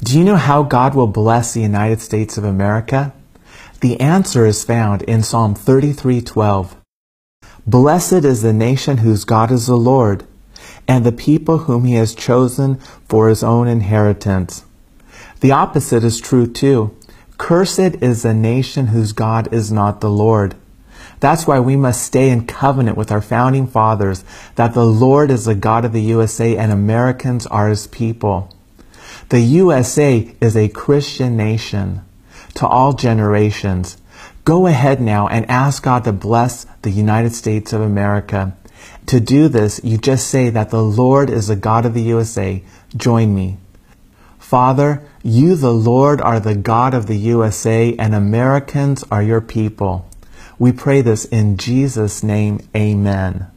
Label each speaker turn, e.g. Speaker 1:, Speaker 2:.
Speaker 1: Do you know how God will bless the United States of America? The answer is found in Psalm 33:12. Blessed is the nation whose God is the Lord, and the people whom he has chosen for his own inheritance. The opposite is true too. Cursed is the nation whose God is not the Lord. That's why we must stay in covenant with our founding fathers that the Lord is the God of the USA and Americans are his people. The USA is a Christian nation to all generations. Go ahead now and ask God to bless the United States of America. To do this, you just say that the Lord is the God of the USA. Join me. Father, you, the Lord, are the God of the USA, and Americans are your people. We pray this in Jesus' name. Amen.